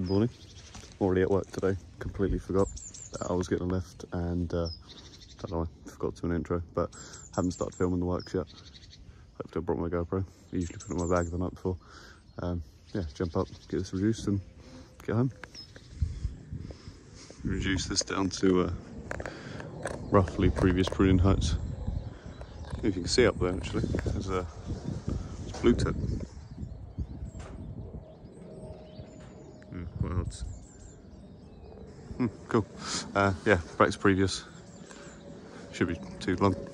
good morning. Already at work today. Completely forgot that I was getting a lift and uh, don't know, I forgot to an intro, but haven't started filming the works yet. Hopefully I brought my GoPro. I usually put it in my bag the night before. Um, yeah, jump up, get this reduced and get home. Reduce this down to uh, roughly previous pruning heights. If you can see up there actually, there's a blue tip. Quite. Hmm, cool. Uh, yeah, back to previous. Should be too long.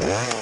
Yeah.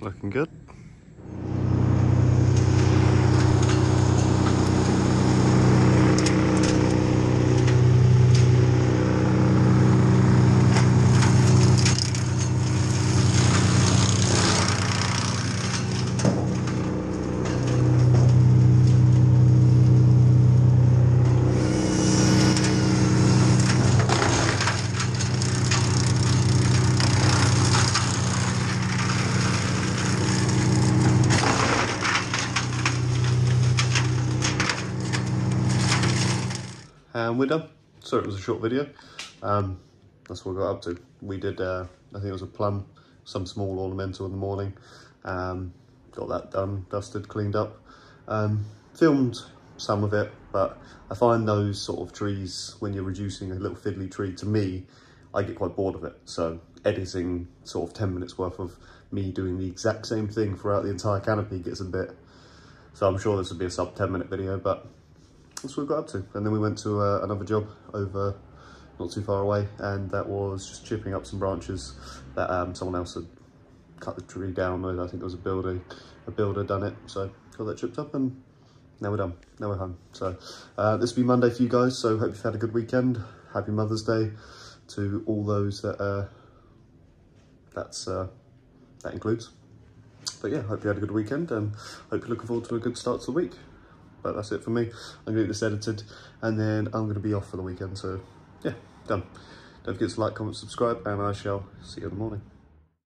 Looking good. And we're done. So it was a short video. Um, that's what we got up to. We did, uh, I think it was a plum, some small ornamental in the morning. Um, got that done, dusted, cleaned up. Um, filmed some of it, but I find those sort of trees, when you're reducing a little fiddly tree, to me, I get quite bored of it. So editing sort of 10 minutes worth of me doing the exact same thing throughout the entire canopy gets a bit, so I'm sure this would be a sub 10 minute video, but that's what we got up to. And then we went to uh, another job over not too far away, and that was just chipping up some branches that um, someone else had cut the tree down with. I think there was a builder, a builder done it. So got that chipped up and now we're done. Now we're home. So uh, this will be Monday for you guys. So hope you've had a good weekend. Happy Mother's Day to all those that uh, that's uh, that includes. But yeah, hope you had a good weekend and hope you're looking forward to a good start to the week but that's it for me. I'm gonna get this edited and then I'm gonna be off for the weekend. So yeah, done. Don't forget to like, comment, subscribe, and I shall see you in the morning.